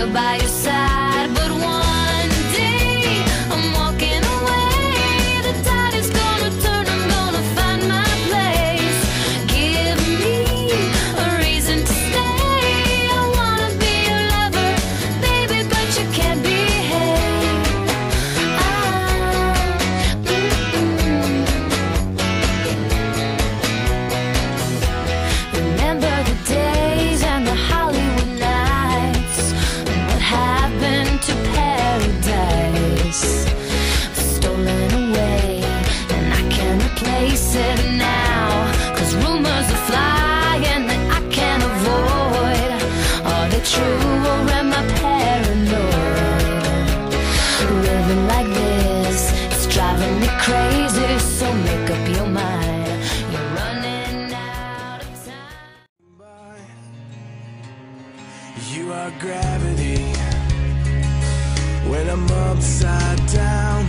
still by your side, True or am I paranoid? Living like this, it's driving me crazy. So make up your mind. You're running out of time. You are gravity when I'm upside down.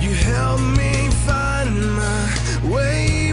You help me find my way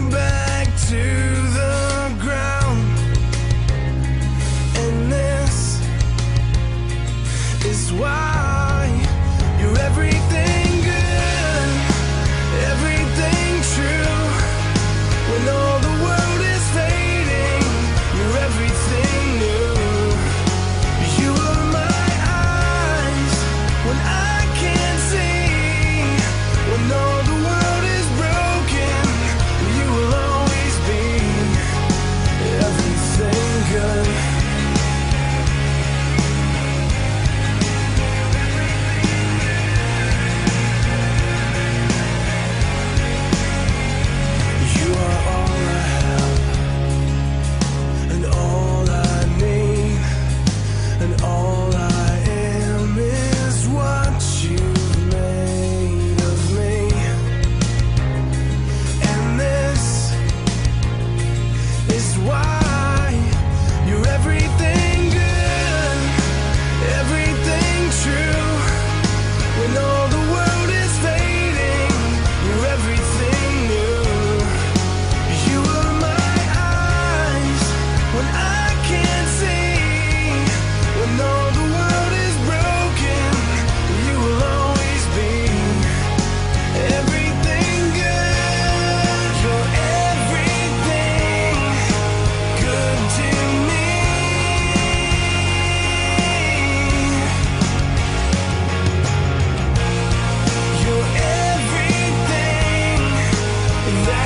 tonight